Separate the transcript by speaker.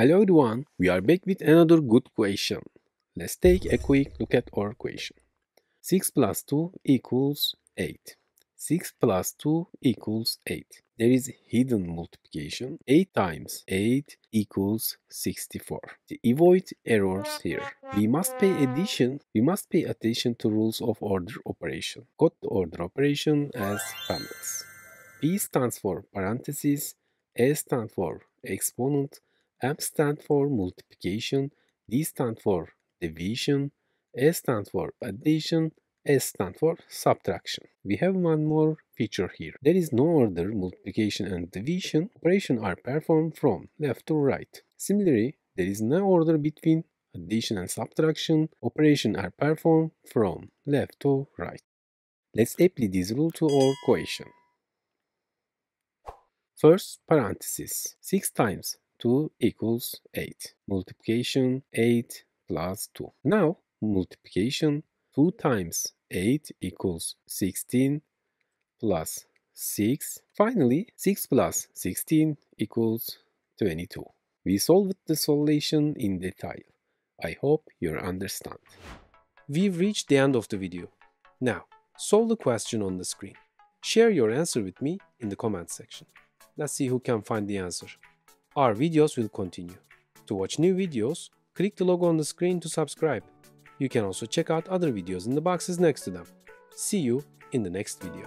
Speaker 1: Hello everyone, we are back with another good question. Let's take a quick look at our question. 6 plus 2 equals 8. 6 plus 2 equals 8. There is hidden multiplication. 8 times 8 equals 64. To avoid errors here, we must pay addition. We must pay attention to rules of order operation. Code the order operation as follows. P stands for parentheses, A stands for exponent, M stands for multiplication, D stands for division, S stands for addition, S stands for subtraction. We have one more feature here. There is no order multiplication and division. Operation are performed from left to right. Similarly, there is no order between addition and subtraction. Operation are performed from left to right. Let's apply this rule to our equation. First parenthesis 6 times 2 equals 8. Multiplication 8 plus 2. Now multiplication 2 times 8 equals 16 plus 6. Finally 6 plus 16 equals 22. We solved the solution in detail. I hope you understand. We've reached the end of the video. Now, solve the question on the screen. Share your answer with me in the comment section. Let's see who can find the answer. Our videos will continue. To watch new videos, click the logo on the screen to subscribe. You can also check out other videos in the boxes next to them. See you in the next video.